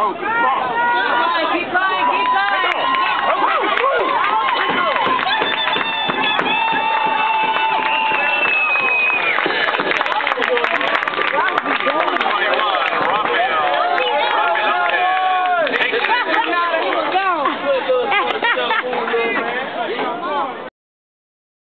Oh, good spot.